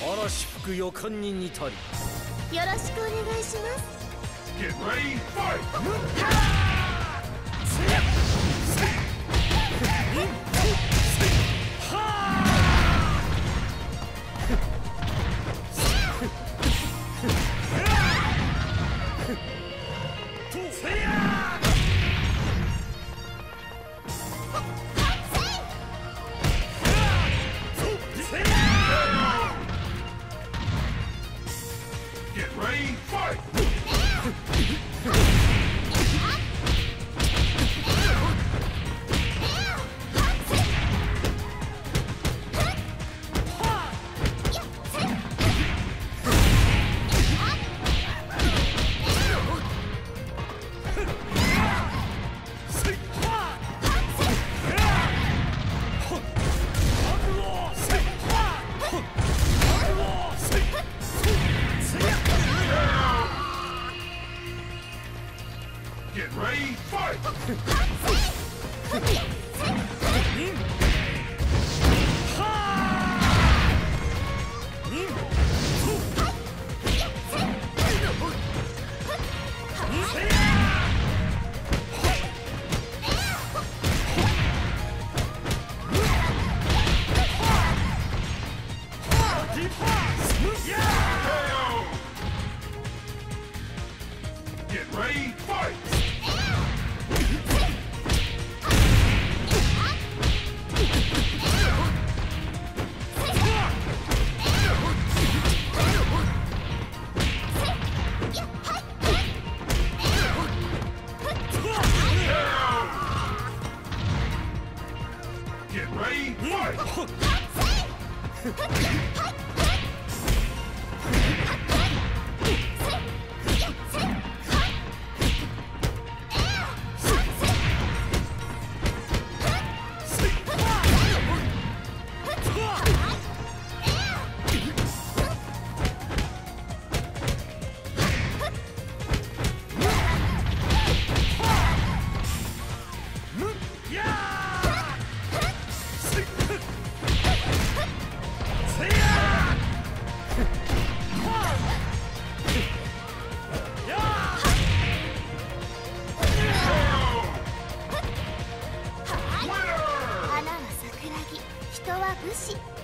嵐吹く予感に似たり。よろしくお願いします Ready, fight! Get ready, fight! 人は武士。